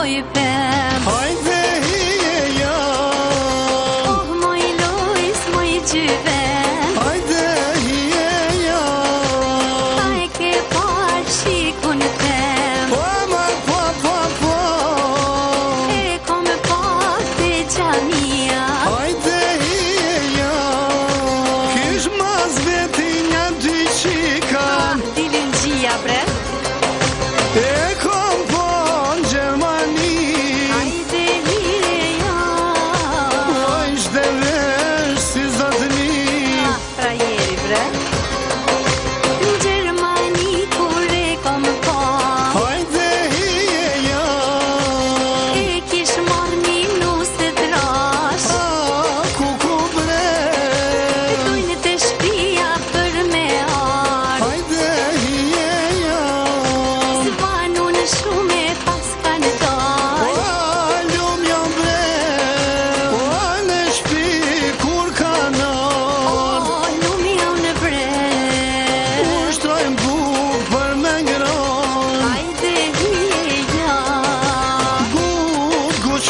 های پم های پهیه یا اوه مای لویس مای جبه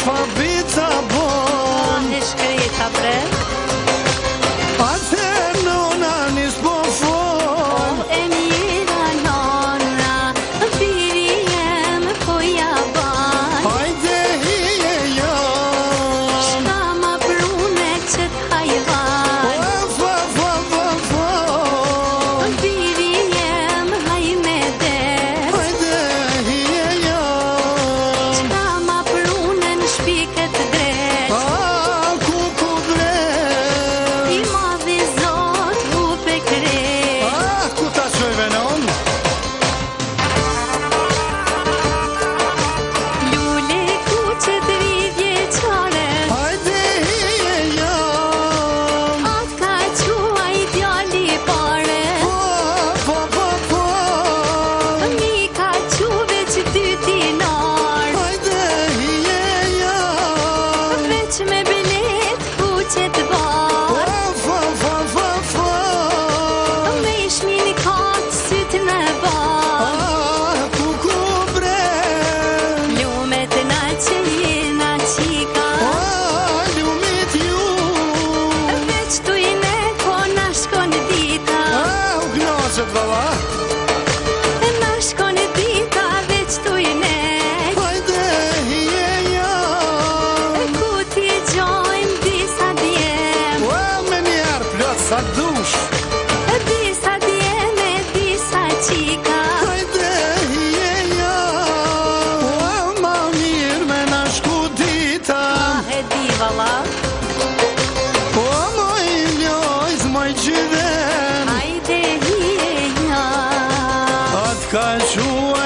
van 感触